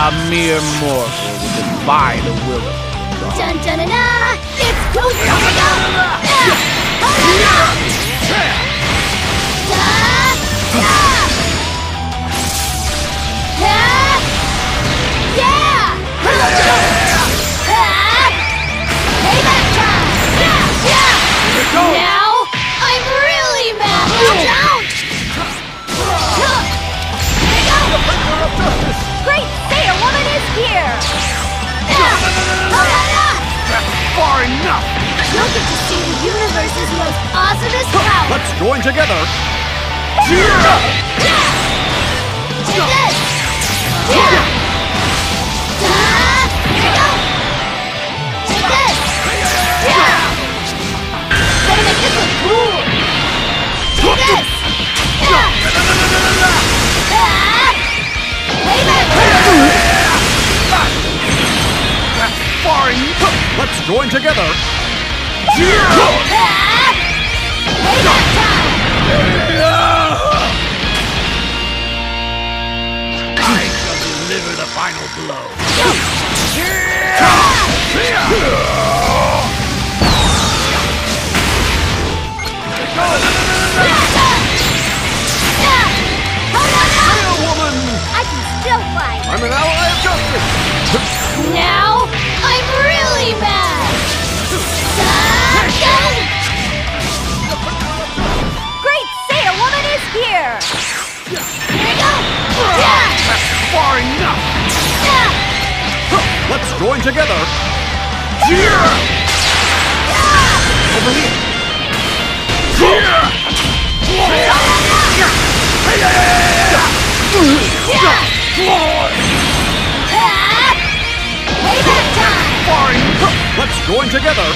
A mere mortal will defy the will of God. Dun dun! It's get to see the universe's most awesomest power! Let's join together! Take this! Yeah! Deliver the final blow! Enough! Let's join together! Over here! Payback time! Enough! Let's join together!